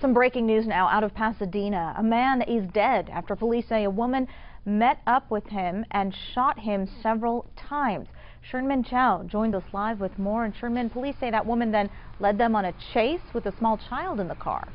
Some breaking news now out of Pasadena. A man is dead after police say a woman met up with him and shot him several times. Sherman Chow joined us live with more. And Sherman, police say that woman then led them on a chase with a small child in the car.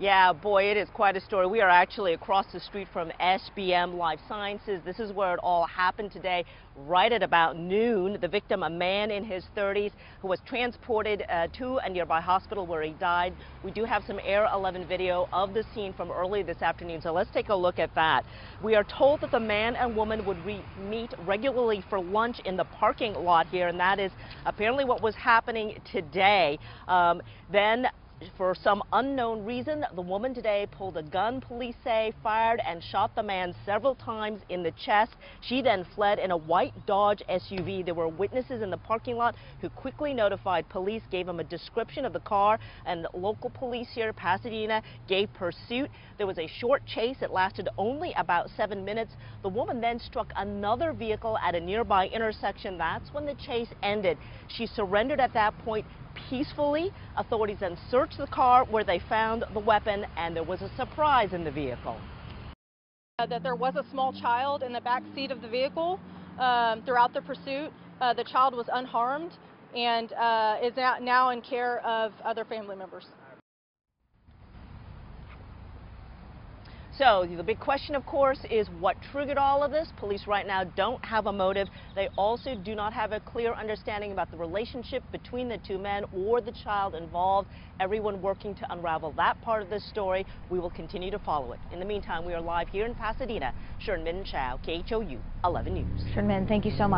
Yeah, boy, it is quite a story. We are actually across the street from SBM Life Sciences. This is where it all happened today, right at about noon. The victim, a man in his 30s, who was transported uh, to a nearby hospital where he died. We do have some Air 11 video of the scene from early this afternoon, so let's take a look at that. We are told that the man and woman would re meet regularly for lunch in the parking lot here, and that is apparently what was happening today. Um, then for some unknown reason, the woman today pulled a gun, police say, fired and shot the man several times in the chest. She then fled in a white Dodge SUV. There were witnesses in the parking lot who quickly notified police, gave them a description of the car, and local police here, Pasadena, gave pursuit. There was a short chase. It lasted only about seven minutes. The woman then struck another vehicle at a nearby intersection. That's when the chase ended. She surrendered at that point peacefully. Authorities then searched the car where they found the weapon and there was a surprise in the vehicle. Uh, that there was a small child in the back seat of the vehicle um, throughout the pursuit. Uh, the child was unharmed and uh, is now in care of other family members. So the big question, of course, is what triggered all of this. Police right now don't have a motive. They also do not have a clear understanding about the relationship between the two men or the child involved. Everyone working to unravel that part of this story. We will continue to follow it. In the meantime, we are live here in Pasadena. Sherman Chow, KHOU 11 News. Sherman, thank you so much.